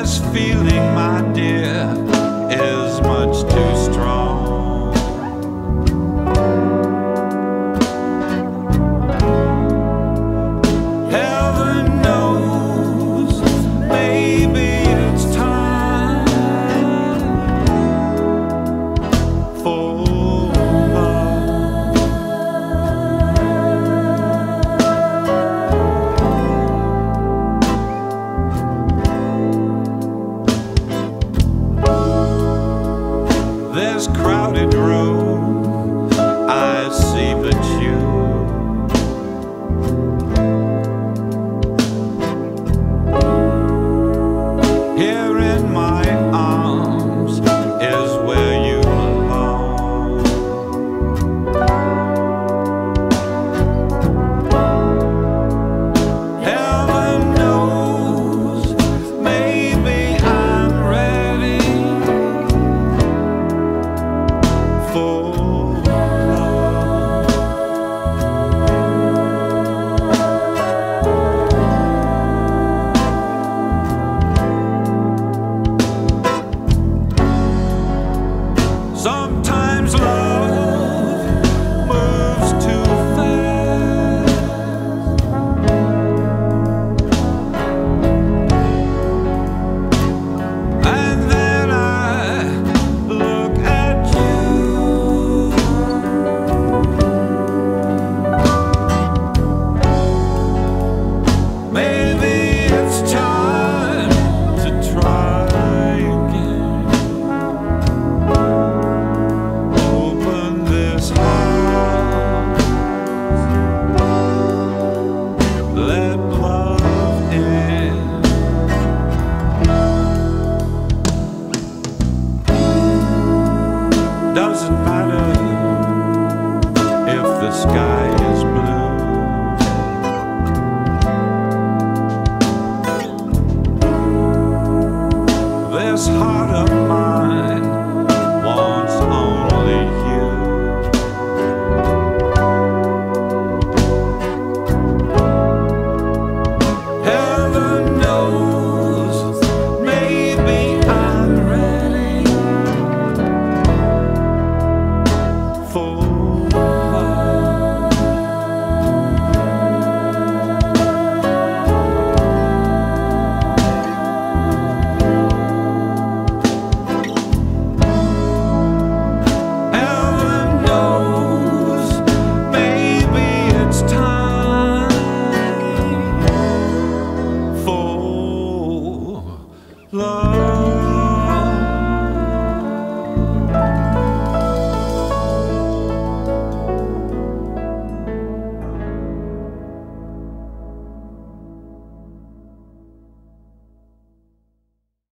this feeling, my dear, is much too strong. Sometimes thousand miles.